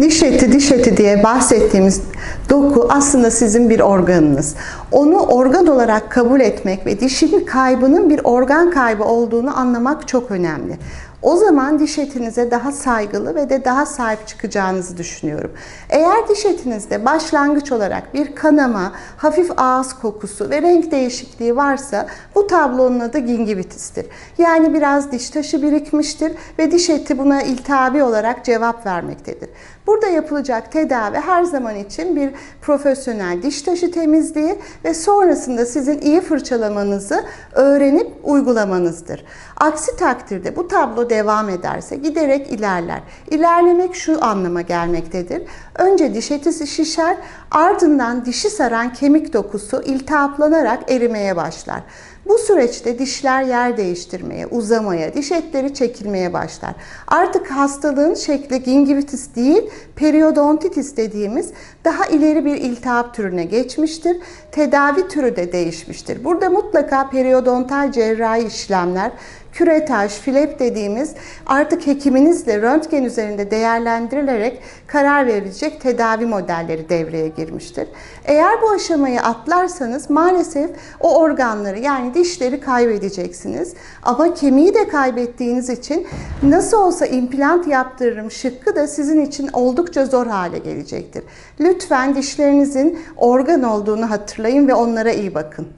Diş eti, diş eti diye bahsettiğimiz doku aslında sizin bir organınız. Onu organ olarak kabul etmek ve dişin kaybının bir organ kaybı olduğunu anlamak çok önemli. O zaman diş etinize daha saygılı ve de daha sahip çıkacağınızı düşünüyorum. Eğer diş etinizde başlangıç olarak bir kanama, hafif ağız kokusu ve renk değişikliği varsa bu tablonun adı gingivitistir. Yani biraz diş taşı birikmiştir ve diş eti buna iltihabi olarak cevap vermektedir. Burada yapılacak tedavi her zaman için bir profesyonel diş taşı temizliği ve sonrasında sizin iyi fırçalamanızı öğrenip uygulamanızdır. Aksi takdirde bu tablo devam ederse giderek ilerler. İlerlemek şu anlama gelmektedir. Önce diş eti şişer, ardından dişi saran kemik dokusu iltihaplanarak erimeye başlar. Bu süreçte dişler yer değiştirmeye, uzamaya, diş etleri çekilmeye başlar. Artık hastalığın şekli gingivitis değil, periodontitis dediğimiz daha ileri bir iltihap türüne geçmiştir. Tedavi türü de değişmiştir. Burada mutlaka periodontal cerrahi işlemler, küretaj, filep dediğimiz artık hekiminizle röntgen üzerinde değerlendirilerek karar verilecek tedavi modelleri devreye girmiştir. Eğer bu aşamayı atlarsanız maalesef o organları yani dişleri kaybedeceksiniz. Ama kemiği de kaybettiğiniz için nasıl olsa implant yaptırırım şıkkı da sizin için oldukça zor hale gelecektir. Lütfen dişlerinizin organ olduğunu hatırlayın ve onlara iyi bakın.